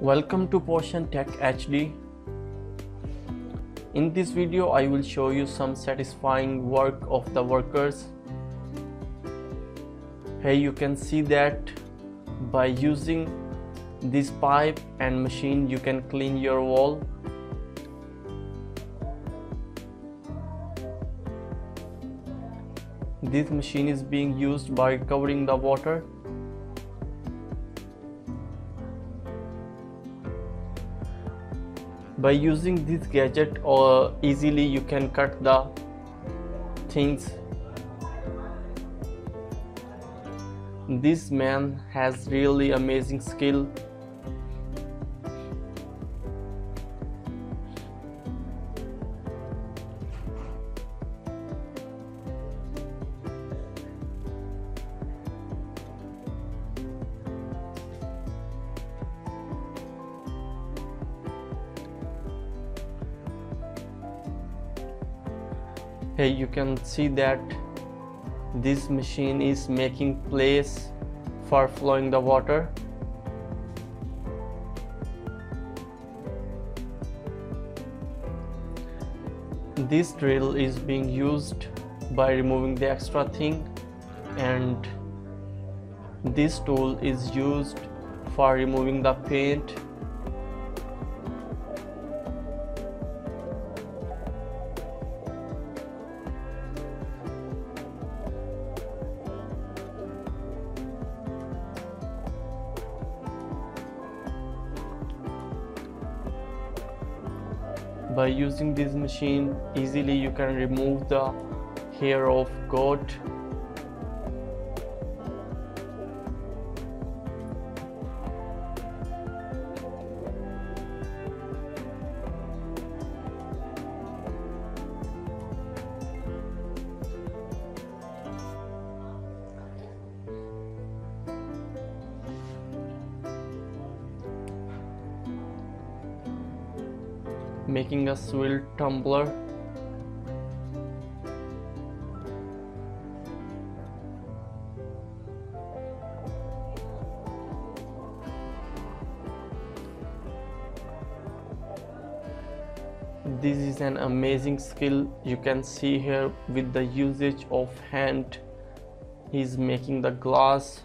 Welcome to Portion Tech HD. In this video I will show you some satisfying work of the workers. Here you can see that by using this pipe and machine you can clean your wall. This machine is being used by covering the water by using this gadget or easily you can cut the things. This man has really amazing skill here you can see that this machine is making place for flowing the water. This drill is being used by removing the extra thing and this tool is used for removing the paint by using this machine easily you can remove the hair of goat making a swill tumbler this is an amazing skill you can see here with the usage of hand. He's making the glass